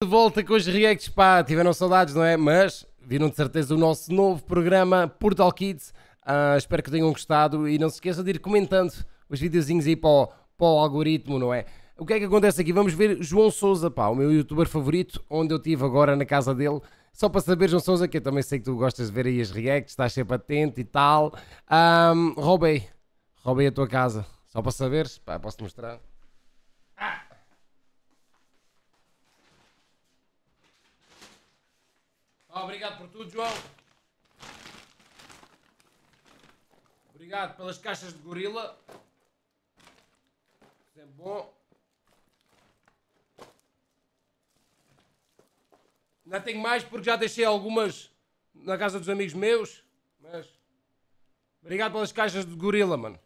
de volta com os reacts, pá, tiveram saudades, não é? Mas viram de certeza o nosso novo programa Portal Kids. Ah, espero que tenham gostado e não se esqueçam de ir comentando os videozinhos aí para o, para o algoritmo, não é? O que é que acontece aqui? Vamos ver João Souza, pá, o meu youtuber favorito, onde eu estive agora na casa dele. Só para saber, João Souza, que eu também sei que tu gostas de ver aí as reacts, estás sempre atento e tal. Um, roubei, roubei a tua casa. Só para saberes, pá, posso-te mostrar. Ah, obrigado por tudo, João. Obrigado pelas caixas de gorila. Sempre bom. Ainda tenho mais porque já deixei algumas na casa dos amigos meus. Mas. Obrigado pelas caixas de gorila, mano.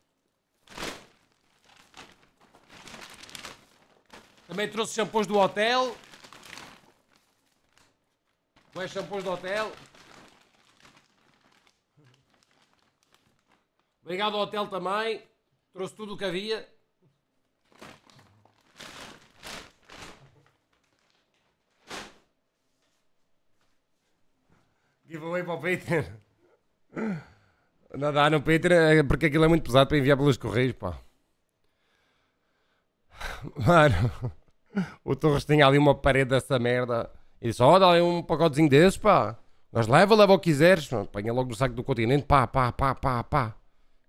Também trouxe shampoos do hotel. Mais shampoos do hotel. Obrigado ao hotel também. Trouxe tudo o que havia. Giveaway para o Patreon. Não dá no Patreon é porque aquilo é muito pesado para enviar pelos correios, pá. Mano, o Torres tinha ali uma parede dessa merda. E disse: Ó, dá ali um pacotezinho desses, pá. Mas leva, leva o que quiseres. Apanha logo no saco do continente, pá, pá, pá, pá, pá.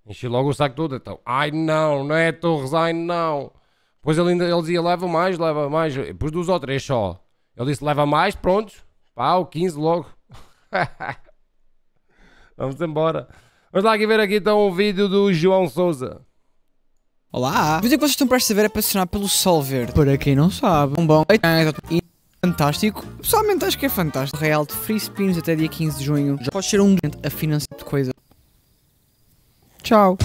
Enchi logo o saco todo. Então, ai não, não é Torres, ai não. Depois ele, ainda, ele dizia: leva mais, leva mais. Depois dos ou três só. Ele disse: leva mais, prontos. Pá, o 15 logo. Vamos embora. Vamos lá aqui ver aqui então o vídeo do João Souza. Olá! O vídeo que vocês estão prestes a ver é patrocinado pelo Sol Verde. Para quem não sabe, um bom e fantástico. Pessoalmente acho que é fantástico. Real de free spins até dia 15 de junho. Já pode ser um a financiar de coisa. Tchau!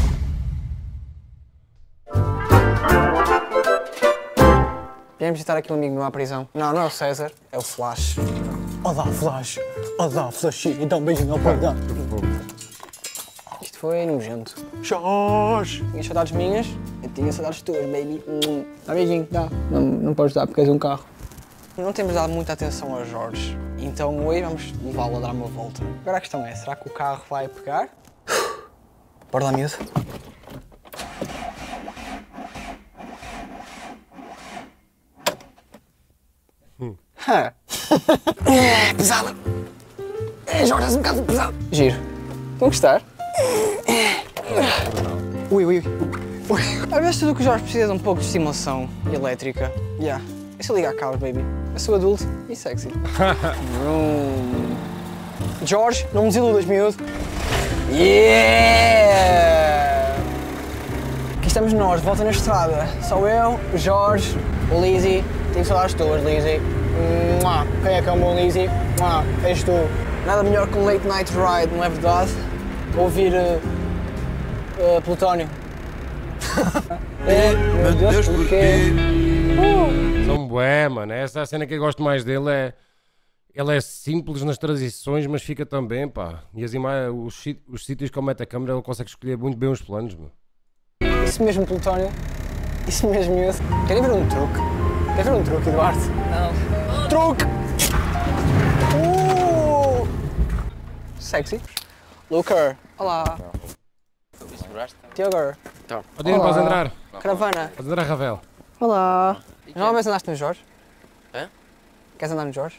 Viemos visitar aqui um amigo meu à prisão. Não, não é o César, é o Flash. Olá, Flash! Olá, Flash! Então, um beijinho ao pai Isto foi nojento. Jorge! Tinha saudades minhas? Eu tinha saudades tuas, baby. Dá beijinho, dá. Não, não podes dar porque és um carro. Não temos dado muita atenção ao Jorge, então hoje vamos levá-lo a dar uma volta. Agora a questão é, será que o carro vai pegar? Bora lá, miúdo. Ha. É, pesado. É, Jorge, és um bocado pesado. Giro. Estão a gostar? Ui, ui, ui. Às vezes tudo o que o Jorge precisa é de um pouco de estimulação elétrica. Yeah. É só ligar cabos, baby. Eu sou adulto e sexy. Jorge, não me desiludas, miúdo. Yeah! Aqui estamos nós, de volta na estrada. Sou eu, o Jorge, o Lizzy. Tenho saudades tuas, Lizzy. Mua. Quem é que é o meu Lizzy? Mua. És tu. Nada melhor que um late night ride, não é verdade? Ouvir uh, uh, Plutónio. é, meu Deus, porquê? São bué, mano. Essa é a cena que eu gosto mais dele é. Ele é simples nas transições, mas fica também, pá. E as imagens, os, os sítios que ele mete a câmera, ele consegue escolher muito bem os planos, mano. Isso mesmo, Plutónio. Isso mesmo, miúdo. Querem ver um truque? Quer ver um truque, Eduardo? Não. Truque! Uh! Sexy. Looker. Olá. Tiago. Odino, podes entrar? Caravana. Podes entrar, Ravel. Olá. Já uma vez andaste no Jorge? Hã? Queres andar no Jorge?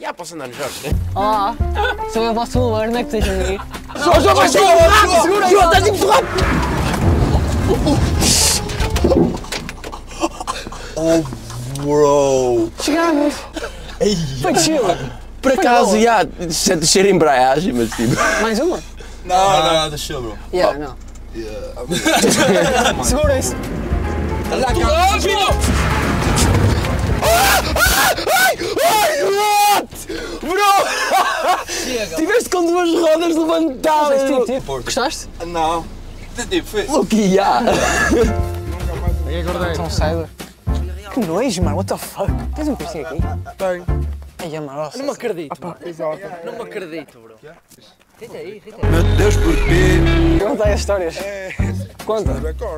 Já posso andar no Jorge? Olá. Sou eu vosso Uber, não é que tens de ir? João, João, vai segura! Segura! João, estás rápido! Oh, bro! Chegamos. Foi chill. Por acaso, já, sente cheiro de embreagem, mas tipo... Mais uma? Não, não, não, deixa eu, bro. Yeah, não. Segurem-se. Ai, what? Bro! Tiveste com duas rodas levantadas, Tipo, bro! tipo, Gostaste? Não. Tipo, foi. Lucky, já! Peguei cordeiro. Tão cedo. Que nojo, mano. What the fuck? Tens um piercing aqui? Tenho. Ai, mano. Não me acredito, bro. Não me acredito, bro. Meu Deus, porquê? Conta aí as histórias. Conta.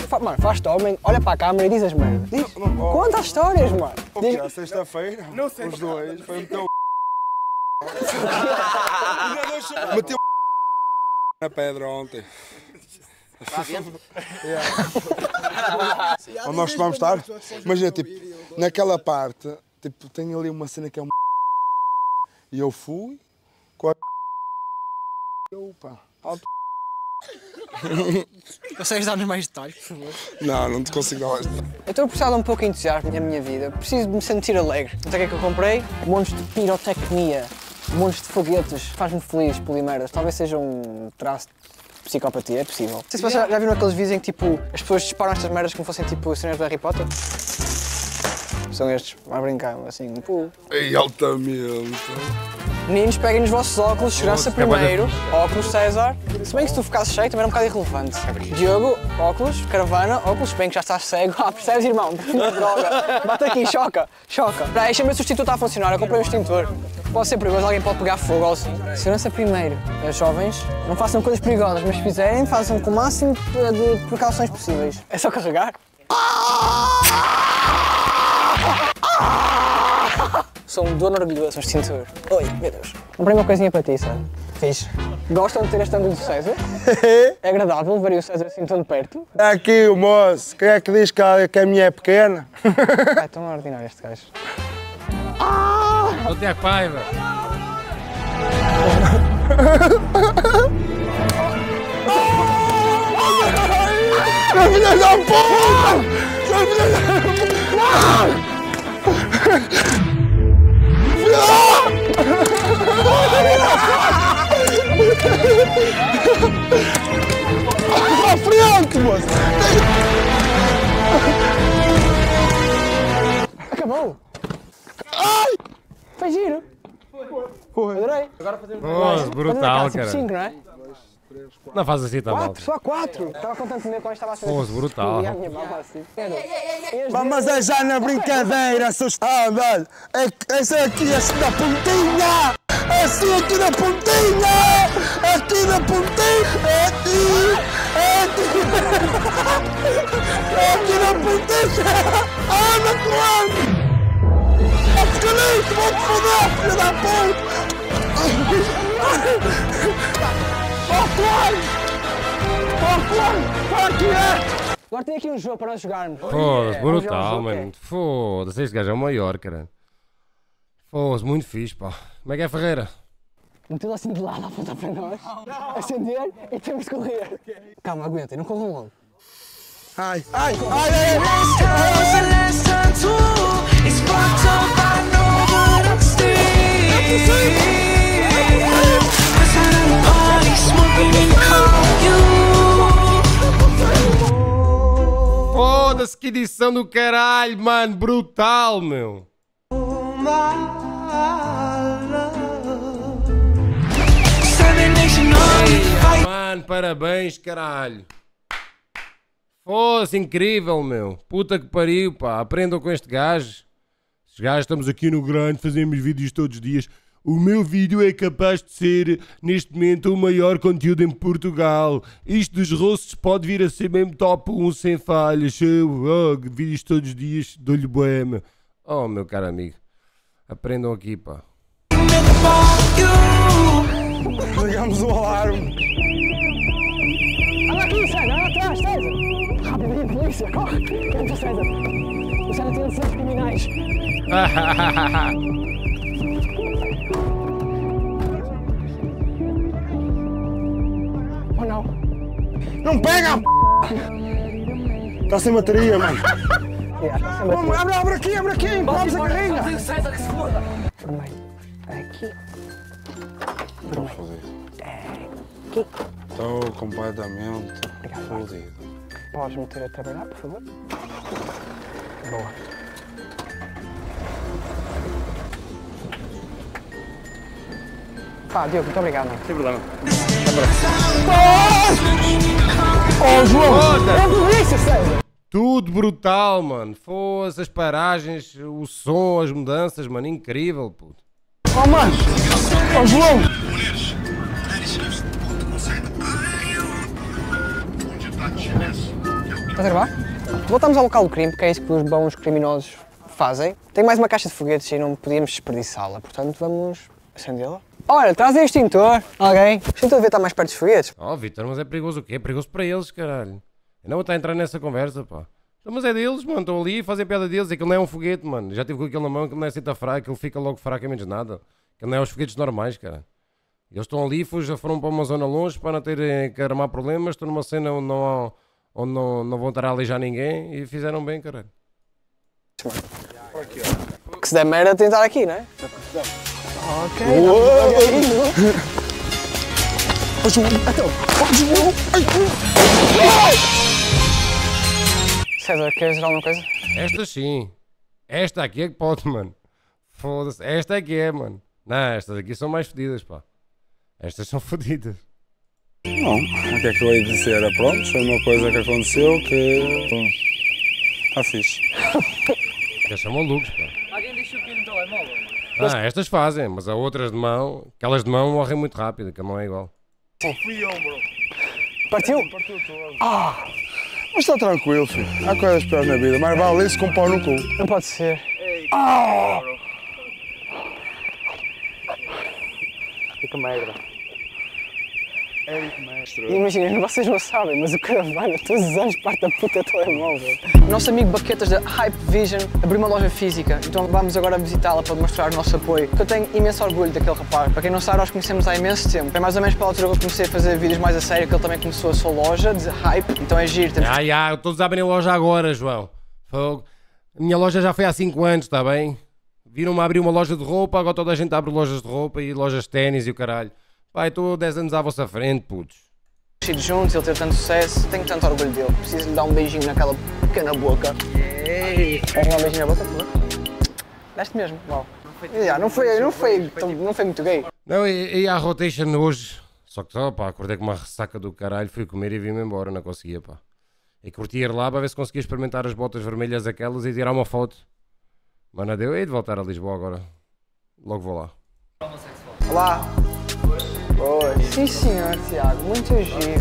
Fa- Mano, faz-te homem, olha para a câmera e diz as merdas. Diz. Conta as histórias, mano. Diz. Já sexta-feira, os dois, foi meter o Meteu na pedra ontem. Yeah. Onde nós vamos estar? Imagina, tipo, naquela parte, tipo, tem ali uma cena que é um e eu fui eu, pá, alto. Consegues dar-nos mais detalhes, por favor? Não, não te consigo dar mais. Eu estou a precisar de um pouco de entusiasmo na minha vida. Preciso de me sentir alegre. Então o que é que eu comprei? Montes de pirotecnia. Montes de foguetes. Faz-me feliz, polimerdas. Talvez seja um traço de psicopatia, é possível. Não sei se vocês já, já viram aqueles vídeos em que tipo, as pessoas disparam estas merdas como fossem tipo cenas do Harry Potter. São estes, vai brincar, assim, pô. Ei, altamente. Meninos, peguem nos vossos óculos, segurança é primeiro. Óculos, César. Se bem que se tu ficasses cheio também era um bocado irrelevante. Diogo, óculos. Caravana, óculos. Bem que já estás cego. Ah, percebes, irmão? Droga. Bate aqui, choca, choca. Espera aí, deixa-me ver se o extintor está a funcionar. Eu comprei um extintor. Pode ser perigoso, alguém pode pegar fogo ou assim. Segurança primeiro. Os jovens, não façam coisas perigosas, mas se fizerem, façam com o máximo de de precauções possíveis. É só carregar. Sou um dono orgulhoso, um extintor. Oi, meu Deus. Comprei uma coisinha para ti, sabe? Fiz. Gostam de ter este ângulo do César? É agradável ver o César assim tão de perto? É aqui o moço. Quem é que diz que a, que a minha é pequena? É tão ordinário este gajo. Ô Tiago Paiva. Filha da puta! Seu filho da puta! À frente, moço! Acabou! Ai! Foi giro! Foi. Adorei. Agora fazemos Pô, brutal, tipo cara. cinco, não é? Não faz assim mal. Quatro, só quatro! Estava contente comigo quando estava a fazer. Pô, brutal. E assim. É já na brincadeira, seus... Ah! É, que- esse aqui, esse da pontinha! Esse aqui da pontinha! Aqui da pontinha! É aqui! É aqui! É aqui da pontinha! Ah, não claro! Esqueleto, vou-te foder, filho da puta! Offline! Offline! Aqui é! Agora tem aqui um jogo para nós jogarmos. Foda-se, um brutal, mano. Foda-se, este gajo é o maior, cara. Foda-se, muito fixe, pá. Como é que é, Ferreira? Metê-lo assim de lado, apontar para nós, acender e temos de correr. Calma, aguentem, não corram logo. Ai, ai, ai, ai, ai! Foda-se, que edição do caralho, mano. Brutal, meu. Mano, parabéns, caralho. Foda-se, incrível, meu. Puta que pariu, pá. Aprendam com este gajo. Estes gajos estamos aqui no grande, fazemos vídeos todos os dias. O meu vídeo é capaz de ser, neste momento, o maior conteúdo em Portugal. Isto dos rostos pode vir a ser mesmo top 1 sem falhas. Eu, oh, vídeos todos os dias, dou-lhe boema. Oh, meu caro amigo. Aprendam aqui, pá. Ligamos o alarme. Olha aqui, César, olha atrás, César! Rapidinho, polícia, corre! Queremos o César! O César tem licenças criminais. Não pega! Está sem bateria, mano. Vamos, abre, abre aqui, abre aqui, vamos a carrinha. Aqui. Vermelho. Aqui. Estou completamente fodido. Podes meter a trabalhar, por favor? Boa. Pá, Diogo, muito obrigado. Mano. Sem problema. Oh, João! É delícia, César! Tudo brutal, mano. Fosse as paragens, o som, as mudanças, mano. Incrível, puto. Oh, mano! Oh, João! Estás a gravar? Voltamos ao local do crime, porque é isso que os bons criminosos fazem. Tem mais uma caixa de foguetes e não podíamos desperdiçá-la, portanto vamos acendê-la. Olha, traz o extintor. Alguém? O extintor devia estar mais perto dos foguetes. Oh, Vitor, mas é perigoso o quê? É perigoso para eles, caralho. Eu não vou estar a entrar nessa conversa, pá. Então, Mas é deles, mano. Estão ali a fazer piada deles. Aquilo não é um foguete, mano. Já tive com aquilo na mão, aquilo não é assim tão fraco. Aquilo fica logo fraco, é menos nada. Aquilo não é os foguetes normais, cara. Eles estão ali, já foram para uma zona longe para não terem que armar problemas. Estão numa cena onde não, onde não, não vão estar a aleijar ninguém e fizeram bem, caralho. Que se der merda, tentar aqui, não é? Ok. Ó, João, então, ó, João, ai, César, queres dizer alguma coisa? Esta sim. Esta aqui é que pode, mano. Foda-se. Esta é que é, mano. Não, estas aqui são mais fodidas, pá. Estas são fodidas. Não, o que é que eu ia dizer? Pronto, foi uma coisa que aconteceu que. Está fixe. Eles são malucos, pá. Alguém deixou aqui no telemóvel? Ah, estas fazem, mas há outras de mão. Aquelas de mão morrem muito rápido, que não é igual. Partiu? Mas está tranquilo, filho. Há coisas piores na vida. Mais vale isso com um pau no cu. Não pode ser. Fica merda. E Imagina, vocês não sabem, mas o Caravana todos os anos parte da puta telemóvel. Nosso amigo Baquetas da Hype Vision abriu uma loja física, então vamos agora visitá-la para mostrar o nosso apoio. Eu tenho imenso orgulho daquele rapaz. Para quem não sabe, nós conhecemos há imenso tempo. É mais ou menos pela altura que eu comecei a fazer vídeos mais a sério, que ele também começou a sua loja de Hype, então é giro. Temos Ah, já, todos abrem a loja agora, João. Fogo. A minha loja já foi há 5 anos, está bem? Viram-me abrir uma loja de roupa, agora toda a gente abre lojas de roupa e lojas de ténis e o caralho. Pai, estou 10 anos à vossa frente, putos. crescido juntos, ele teve tanto sucesso, tenho tanto orgulho dele. Preciso lhe dar um beijinho naquela pequena boca. Queres dar um beijinho na boca, por favor? Deste mesmo, uau. Já, não foi, não foi, tão- não foi muito gay. Não, e, e à rotation hoje. Só que só, pá, acordei com uma ressaca do caralho, fui comer e vim-me embora, não conseguia, pá. E curti ir lá para ver se conseguia experimentar as botas vermelhas aquelas e tirar uma foto. Mas não deu, hei de voltar a Lisboa agora. Logo vou lá. Olá. Oi. Sim, senhor, Tiago, muito giro.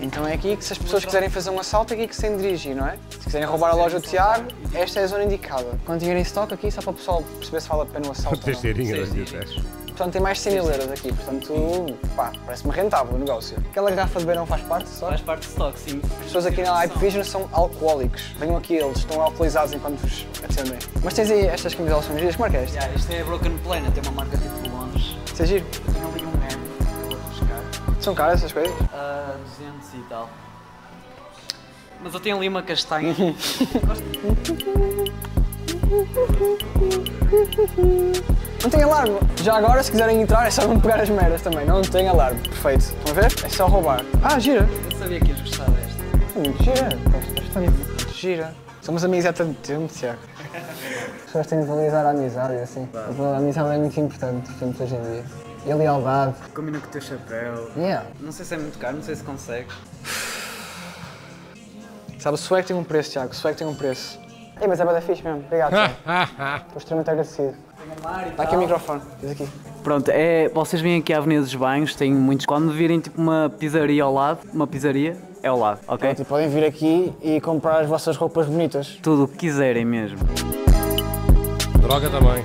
Então é aqui que se as pessoas quiserem fazer um assalto, é aqui que se tem de dirigir, não é? Se quiserem roubar a loja do Tiago, esta é a zona indicada. Quando tiverem estoque aqui, só para o pessoal perceber se vale a pena o assalto ou não. Portanto, tem mais de 100 mil euros aqui, portanto, pá, parece-me rentável o negócio. Aquela garrafa de beirão faz parte só? Faz parte do stock, sim. As pessoas aqui na Hype Vision são alcoólicos. Venham aqui, eles estão alcoolizados enquanto vos atendem. Mas tens aí estas camisolas são giras, que marca é esta? Já, isto é Broken Planet, é uma marca tipo de Londres. Isso é giro. Tem ali um M, eu vou buscar. São caras essas coisas? a 200 e tal. Mas eu tenho ali uma castanha. Não tem alarme. Já agora, se quiserem entrar, é só não pegar as merdas também. Não tem alarme. Perfeito. Estão a ver? É só roubar. Ah, gira. Eu sabia que ias gostar desta. É muito gira. História é gira. Somos amigos há tanto tempo, Tiago. As pessoas têm de valorizar a amizade e assim. A amizade é muito importante, portanto, hoje em dia. E a lealdade. Combina com o teu chapéu. Yeah. Não sei se é muito caro, não sei se consegue. Sabe, o swag tem um preço, Tiago. O swag tem um preço. Ei, mas é bada fixe mesmo. Obrigado, Tiago. Estou extremamente agradecido. Dá aqui o microfone. Aqui. Pronto, é, vocês vêm aqui à Avenida dos Banhos, tem muitos. Quando virem tipo uma pizzaria ao lado, uma pizzaria é ao lado, ok? E podem vir aqui e comprar as vossas roupas bonitas. Tudo o que quiserem mesmo. Droga também.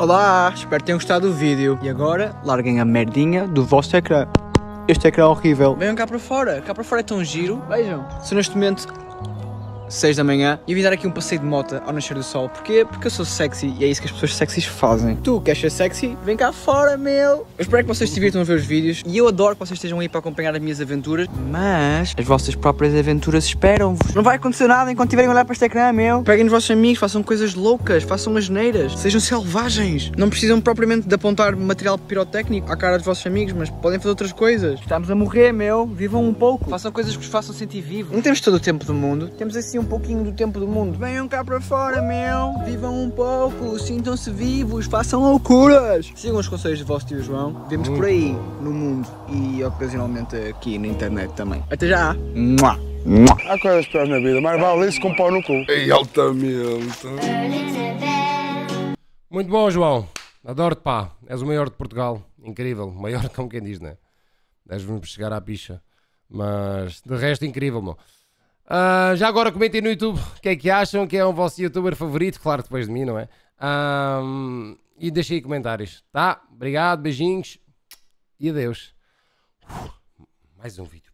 Olá, espero que tenham gostado do vídeo. E agora, larguem a merdinha do vosso ecrã. Este ecrã é horrível. Venham cá para fora, cá para fora é tão giro. Vejam. São neste momento 6 da manhã e vim dar aqui um passeio de moto ao nascer do sol. Porquê? Porque eu sou sexy e é isso que as pessoas sexys fazem. Tu queres ser sexy? Vem cá fora, meu! Eu espero que vocês se divirtam a ver os vídeos e eu adoro que vocês estejam aí para acompanhar as minhas aventuras, mas as vossas próprias aventuras esperam-vos. Não vai acontecer nada enquanto tiverem a olhar para este ecrã, meu. Peguem nos vossos amigos, façam coisas loucas, façam as neiras, sejam selvagens. Não precisam propriamente de apontar material pirotécnico à cara dos vossos amigos, mas podem fazer outras coisas. Estamos a morrer, meu. Vivam um pouco. Façam coisas que vos façam sentir vivos. Não temos todo o tempo do mundo, temos assim um pouquinho do tempo do mundo. Venham cá para fora, meu. Vivam um pouco, sintam-se vivos, façam loucuras. Sigam os conselhos do vosso tio João. Vemos por aí no mundo e ocasionalmente aqui na internet também. Até já. Mua. Mua. Há coisas piores na vida. Mais vale isso com pau no cu. Ei, altamente. Muito bom, João. Adoro-te, pá. És o maior de Portugal. incrível, maior como quem diz, né? Deves-me chegar à picha. Mas de resto, incrível, meu. Ah, já agora comentem no YouTube o que é que acham, que é o vosso youtuber favorito, claro, depois de mim, não é? Ahm, e deixem aí comentários, tá? Obrigado, beijinhos e adeus. Mais um vídeo.